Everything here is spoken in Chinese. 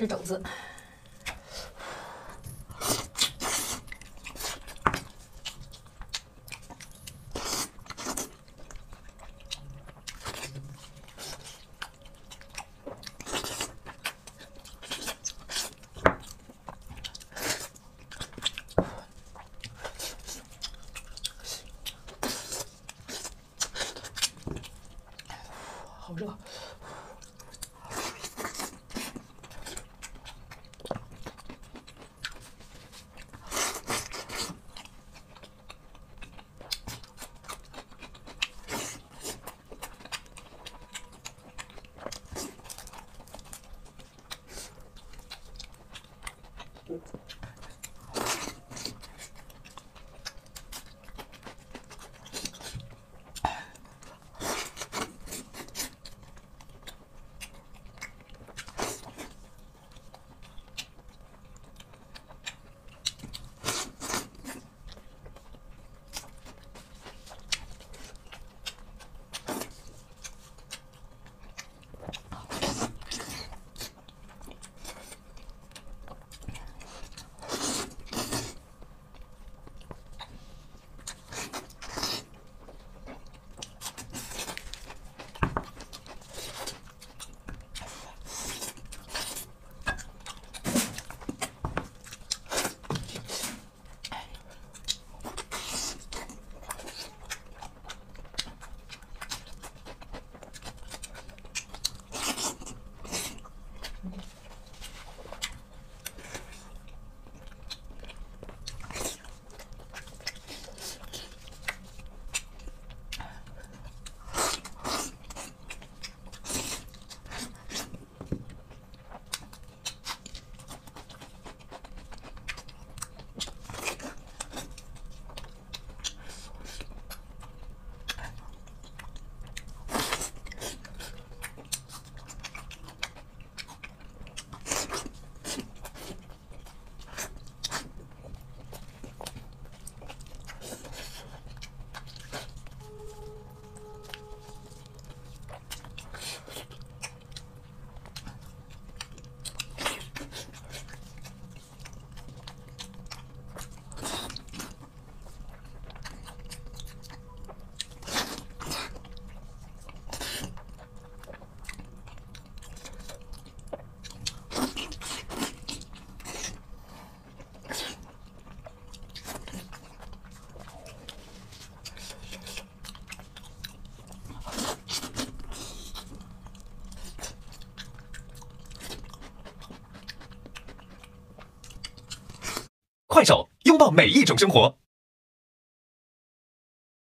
吃肘子。好热。тут. 快手，拥抱每一种生活。